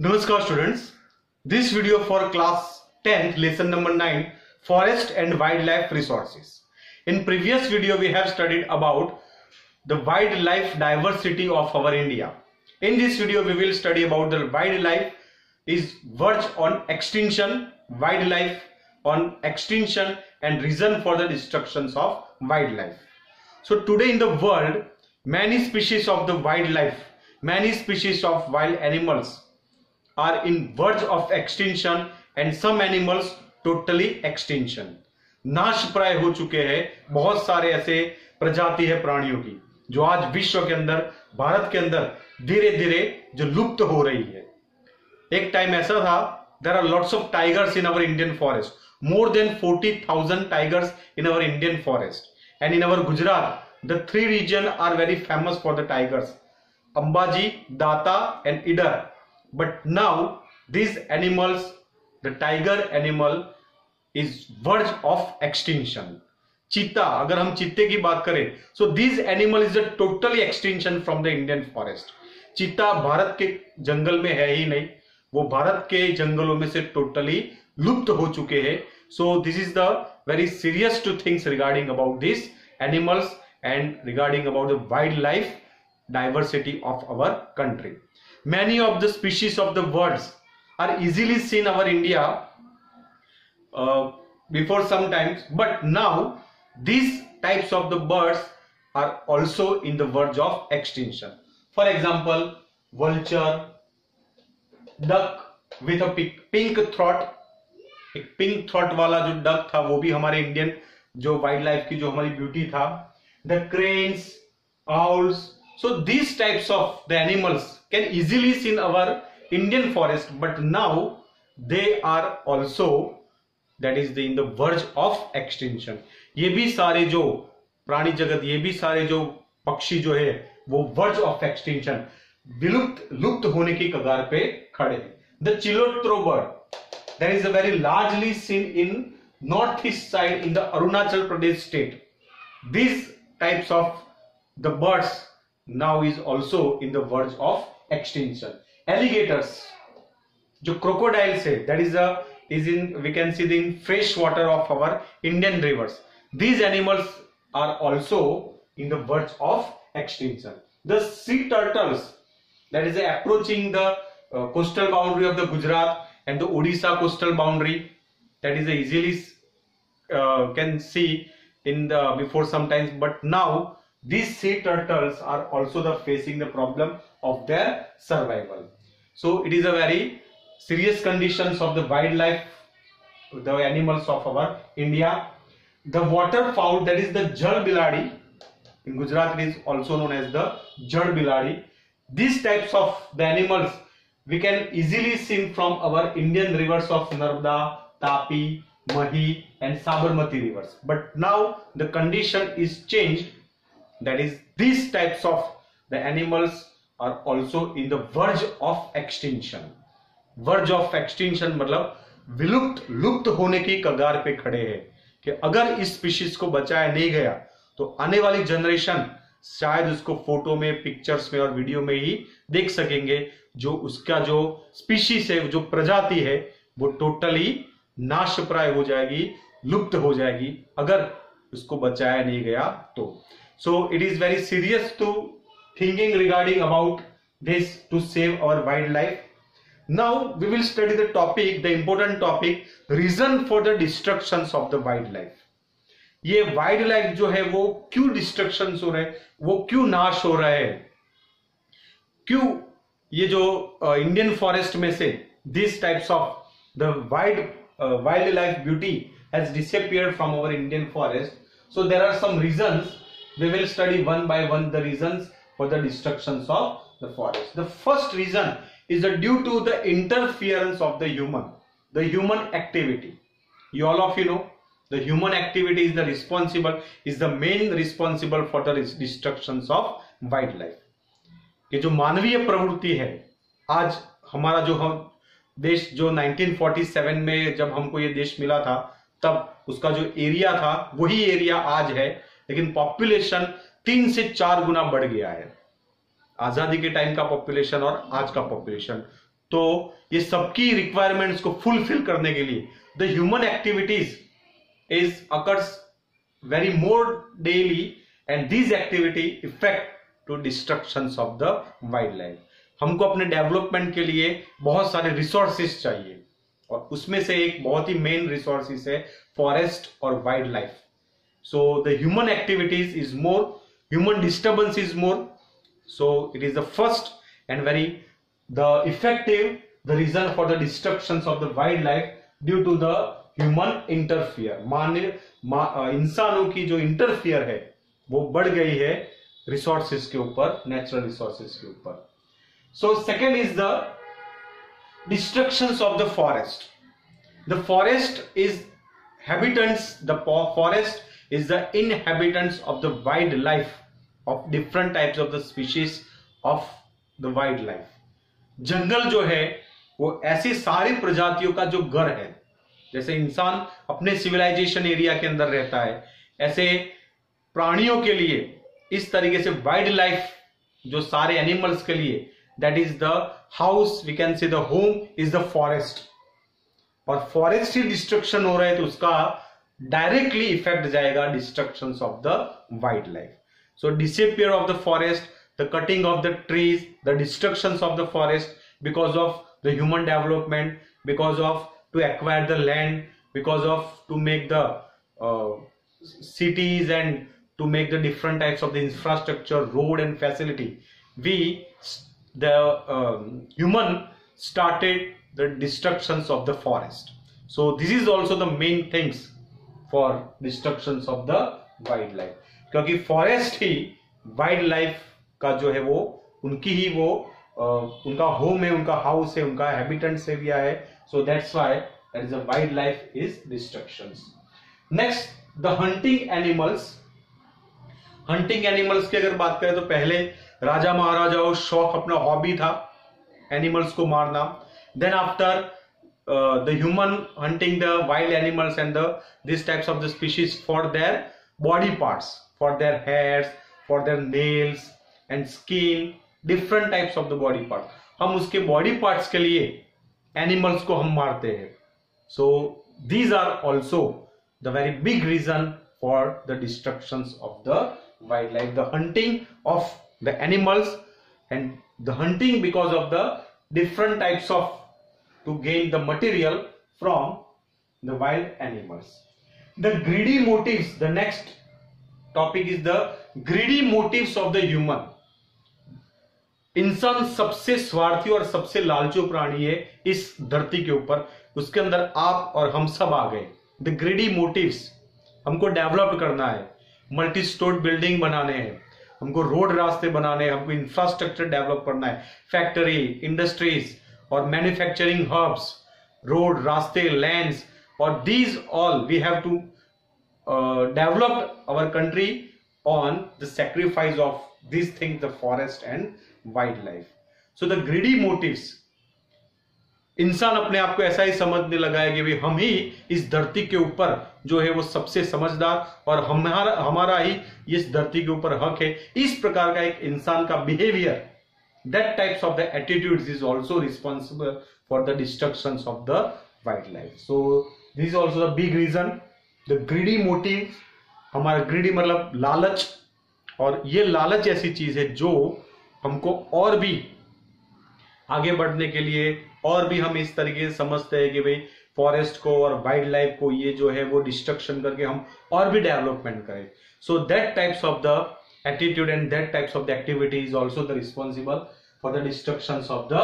Namaskar students. This video for class 10th lesson number 9 forest and wildlife resources. In previous video we have studied about the wildlife diversity of our India. In this video we will study about the wildlife is verge on extinction, wildlife on extinction and reason for the destructions of wildlife. So today in the world many species of the wildlife, many species of wild animals are in verge of extinction and some animals totally extinction. नाश प्राय हो चुके हैं, बहुत सारे ऐसे प्रजाति है प्राणियों की, जो आज विश्व के अंदर, भारत के अंदर धीरे धीरे जो लुप्त हो रही है। एक टाइम ऐसा था there are lots of tigers in our Indian forest more than forty thousand tigers in our Indian forest and in our Gujarat the three region are very famous for the tigers Ambaji दाता and Idar but now, these animals, the tiger animal is verge of extinction. चीता अगर हम चीते की बात करें so this animal is a totally extension from the Indian forest चीता भारत के जंगल में है ही नहीं, वो भारत के जंगलों में से टोटली लुप्त हो चुके हैं. So this is the very serious two things regarding about this animals and regarding about the wildlife diversity of our country many of the species of the birds are easily seen our India uh, before sometimes but now these types of the birds are also in the verge of extinction for example vulture duck with a pink throat एक pink throat वाला जो duck था वो भी हमारे Indian जो wild life की जो हमारी ब्यूटी था the cranes owls so these types of the animals can easily seen our Indian forest, but now they are also, that is the in the verge of extinction. ये भी सारे जो प्राणी जगत, ये भी सारे जो पक्षी जो है, वो वर्ज ऑफ़ एक्सटिंक्शन विलुप्त, लुप्त होने की कगार पे खड़े हैं। The चिलोट्रो bird that is a very largely seen in north east side in the Arunachal Pradesh state these types of the birds now is also in the verge of extinction. Alligators जो crocodiles है that is a is in we can see the in fresh water of our Indian rivers. These animals are also in the verge of extinction. The sea turtles that is approaching the uh, coastal boundary of the Gujarat and the Odisha coastal boundary that is easily uh, can see in the before sometimes but now these sea turtles are also the facing the problem of their survival. So it is a very serious conditions of the wildlife the animals of our india. The waterfowl that is the jal biladi in gujarat it is also known as the jal biladi these types of the animals we can easily see from our indian rivers of narmada tapi mahi and sabarmati rivers. But now the condition is changed that is, these types of the animals are also in the verge of extinction. Verge of extinction मतलब विलुप्त, लुप्त होने की कगार पे खड़े हैं कि अगर इस स्पीशीज को बचाया नहीं गया तो आने वाली जनरेशन शायद उसको फ़ोटो में पिक्चर्स में और वीडियो में ही देख सकेंगे जो उसका जो स्पीशीज है, जो प्रजाति है, वो टोटली नाशप्राय हो जाएगी, लुप्त हो जाएगी, अगर उसको बचाया नहीं गया तो। So it is very serious to thinking regarding about this to save our wildlife. Now we will study the topic, the important topic, reason for the destructions of the wildlife. ये वाइल्ड लाइफ जो है वो क्यों destruction हो रहे वो क्यों नाश हो रहा है क्यों ये जो इंडियन uh, फॉरेस्ट में से this types of the wild wildlife beauty has disappeared from our Indian forest so there are some reasons we will study one by one the reasons for the destructions of the forest. The first reason is due to the interference of the human, the human activity. You all of you know the human activity is the responsible is the main responsible for the destructions of wildlife. ये जो मानवीय प्रवृत्ति है आज हमारा जो हम देश जो 1947 में जब हमको ये देश मिला था तब उसका जो एरिया था वही एरिया आज है लेकिन पॉपुलेशन तीन से चार गुना बढ़ गया है। आज़ादी के टाइम का पॉपुलेशन और आज का पॉपुलेशन तो ये सबकी रिक्वायरमेंट्स को फुलफिल करने के लिए the human activities is occurs very more daily and this activity effect to destruction of the wildlife हमको अपने डेवलपमेंट के लिए बहुत सारे रिसोर्सेस चाहिए और उसमें से एक बहुत ही मेन रिसोर्सेस है फॉरेस्ट और wildlife so the human activities is more human disturbance is more so it is the first and very the effective the reason for the destruction of the wildlife due to the human interfere मान्य मा, इंसानों की जो interfere है वो बढ़ गई है रिसोर्सेज के ऊपर नेचुरल रिसोर्सेज के ऊपर. So second is the destruction of the forest the forest is habitants the forest the inhabitants of the wildlife of different types of the species of the wildlife जंगल जो है, वो ऐसी सारी प्रजातियों का जो घर है, जैसे इंसान अपने सिविलाइजेशन एरिया के अंदर रहता है, ऐसे प्राणियों के लिए, इस तरीके से वाइल्ड लाइफ जो सारे एनिमल्स के लिए that is the house we can say the home is the forest और फॉरेस्ट ही डिस्ट्रक्शन हो रहा तो उसका डायरेक्टली इफेक्ट जाएगा destruction of the wildlife so disappear of the forest the cutting of the trees the destruction of the forest because of the human development because of to acquire the land because of to make the uh, cities and to make the different types of the infrastructure road and facility we the um, human started the destructions of the forest so this is also the main things for of the wildlife क्योंकि forest ही wildlife का जो है वो उनकी ही वो उनका home है उनका हाउस है उनका हैबिटेंट एरिया है so that's why that is wildlife is destructions. Next, the hunting animals. Hunting animals की अगर बात करें तो पहले राजा महाराजाओं शौक अपना हॉबी था एनिमल्स को मारना then after the human hunting the wild animals and the this types of the species for their body parts for their hairs for their nails and skin different types of the body part हम उसके body parts के लिए animals को हम मारते हैं। So these are also the very big reason for the destruction of the wildlife the hunting of the animals and the hunting because of the different types of to gain the material from the wild animals the greedy motives the next topic is the greedy motives of the human इंसान सबसे स्वार्थी और सबसे लालचू प्राणी है इस धरती के ऊपर। उसके अंदर आप और हम सब आ गए। द ग्रीडी मोटिव्स हमको डेवलप करना है। मल्टी स्टोर बिल्डिंग बनाने हैं। हमको रोड रास्ते बनाने हैं। हमको इंफ्रास्ट्रक्चर डेवलप करना है। फैक्ट्री इंडस्ट्रीज़ और मैन्युफैक्चरिंग हब्स रोड रास्ते लैंड और these all we have to develop our country on the sacrifice of this thing the forest and wildlife so the greedy motives इंसान अपने आप को ऐसा ही समझने लगा है कि भाई हम ही इस धरती के ऊपर जो है वो सबसे समझदार और हमारा हमारा ही इस धरती के ऊपर हक है। इस प्रकार का एक इंसान का behaviour types of the attitude is also responsible for the destruction of the wildlife so this is also the big reason the greedy motive हमारा ग्रीडी मतलब लालच, और ये लालच ऐसी चीज़ है जो हमको और भी आगे बढ़ने के लिए और भी हम इस तरीके से समझते हैं कि भाई फॉरेस्ट को और वाइल्ड लाइफ को ये जो है वो डिस्ट्रक्शन करके हम और भी डेवलपमेंट करें। So that types of the attitude and that types of the activity is also the responsible the destruction of the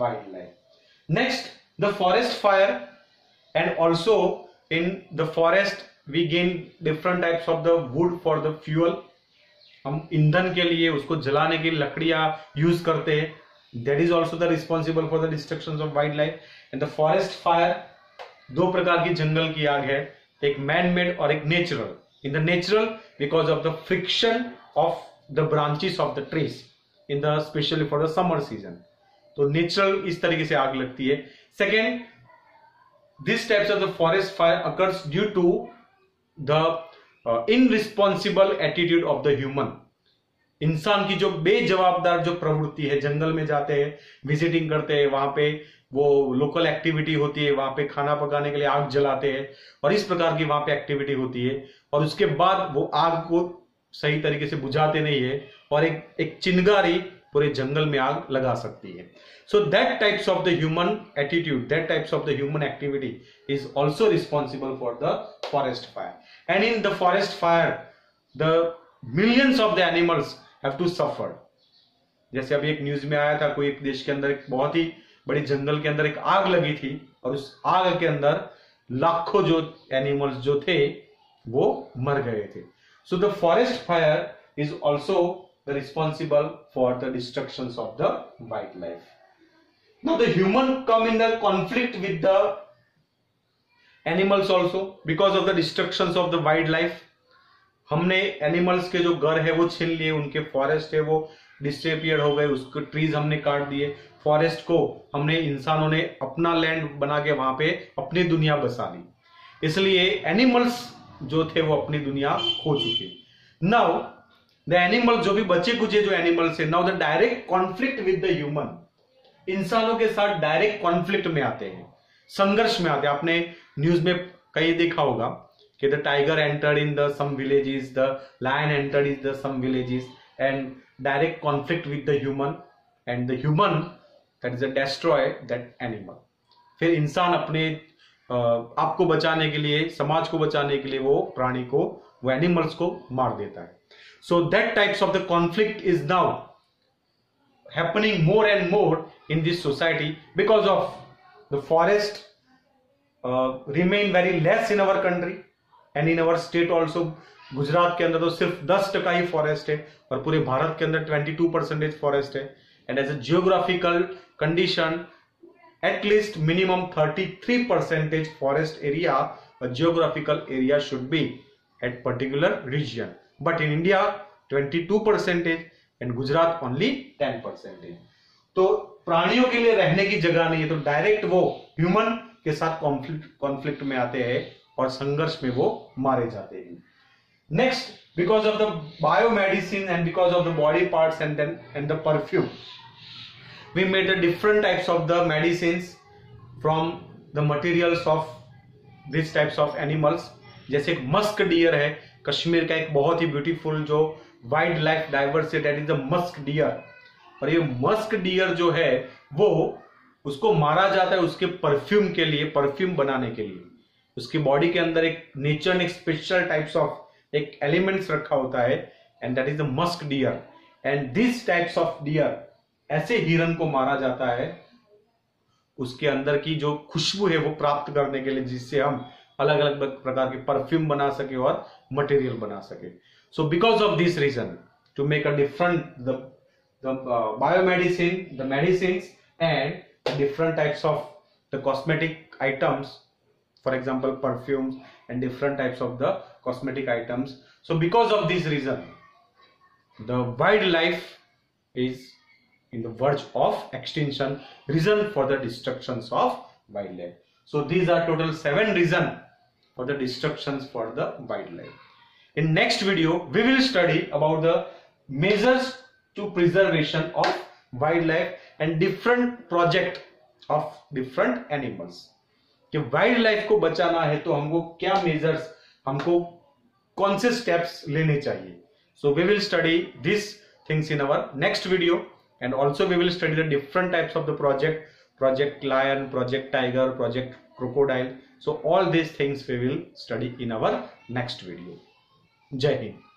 wildlife next the forest fire and also in the forest we gain different types of the wood for the fuel हम ईंधन के लिए उसको जलाने के लिए लकड़ियाँ use करते हैं। That is also the responsible for the destruction of wildlife and the forest fire दो प्रकार की जंगल की आग है। एक मैन मेड और एक natural in the natural because of the friction of the branches of the trees in the specially for the summer season तो नेचुरल इस तरीके से आग लगती है। Second this types of the forest fire occurs due to the irresponsible attitude of the human. इंसान की जो बेजवाबदार जो प्रवृत्ति है, जंगल में जाते हैं विजिटिंग करते हैं, वहाँ पे वो लोकल एक्टिविटी होती है, वहाँ पे खाना पकाने के लिए आग जलाते हैं, और इस प्रकार की वहाँ पे एक्टिविटी होती है, और उसके बाद वो आग को सही तरीके से बुझाते नहीं है और एक एक चिंगारी पूरे जंगल में आग लगा सकती है। So that types of the human attitude that types of the human activity is also responsible for the forest fire and in the forest fire the millions of the animals have to suffer जैसे अभी एक news में आया था, कोई एक देश के अंदर एक बहुत ही बड़ी जंगल के अंदर एक आग लगी थी और उस आग के अंदर लाखों जो एनिमल्स जो थे, वो मर गए थे। The forest fire is also the responsible for the destruction of the wildlife now, the human come in the conflict with the animals also. Because of the destructions of the wildlife, हमने animals के जो घर है, वो छीन लिए, उनके forest है, वो डिस्ट्रेपियर हो गए, उसके ट्रीज हमने काट दिए। फॉरेस्ट को हमने, इंसानों ने अपना लैंड बना के वहाँ पे अपनी दुनिया बसा ली इसलिए एनिमल्स जो थे वो अपनी दुनिया खो चुके। नाउ द एनिमल जो भी बचे कुछ जो एनिमल्स है now the direct conflict with the human इंसानों के साथ डायरेक्ट कॉन्फ्लिक्ट में आते हैं, संघर्ष में आते हैं। आपने न्यूज़ में कहीं देखा होगा कि the tiger entered in the some villages the lion entered in the some villages and direct conflict with the human and the human that is a destroy that animal फिर इंसान अपने आपको बचाने के लिए समाज को बचाने के लिए वो प्राणी को वो एनिमल्स को मार देता है। So that types of the conflict is now more and more in this society because of the forest uh, remain very less in our country and in our state also Gujarat के अंदर तो सिर्फ़ 10 टका ही forest है और पूरे भारत के अंदर 22 परसेंटेज फॉरेस्ट है। And as a geographical condition at least minimum 33 percentage forest area geographical area should be at particular region but in India 22 percentage and Gujarat only 10 percentage तो प्राणियों के लिए रहने की जगह नहीं है तो डायरेक्ट वो ह्यूमन के साथ कॉन्फ्लिक्ट में आते हैं और संघर्ष में वो मारे जाते हैं। Next because of the biomedicine and because of the body parts and and the perfume we made the different types of the medicines from the materials of these types of animals. जैसे musk deer है, कश्मीर का एक बहुत ही beautiful जो wildlife diversity that is the musk deer. और ये musk deer जो है, वो उसको मारा जाता है उसके परफ्यूम के लिए परफ्यूम बनाने के लिए। उसकी बॉडी के अंदर एक नेचर ने एक स्पेशल टाइप्स ऑफ़ एक एलिमेंट्स रखा होता है and that is the musk deer. And this types of deer ऐसे हिरन को मारा जाता है, उसके अंदर की जो खुशबू है वो प्राप्त करने के लिए, जिससे हम अलग अलग प्रकार के परफ्यूम बना सके और मटेरियल बना सके। So because of this reason to make a different the biomedicine the medicine and different types of the cosmetic items for example, perfumes and different types of the cosmetic items. So, because of this reason, the wildlife is in the verge of extinction reason for the destructions of wildlife so these are total seven reason for the destructions for the wildlife in next video we will study about the measures to preservation of wildlife and different project of different animals कि wild life को बचाना है तो हमको क्या measures हमको कौन से स्टेप्स लेने चाहिए so we will study this things in our next video and also we will study the different types of the project project lion project tiger project crocodile. So all these things we will study in our next video. Jai hind.